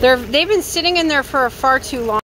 They're, they've been sitting in there for far too long.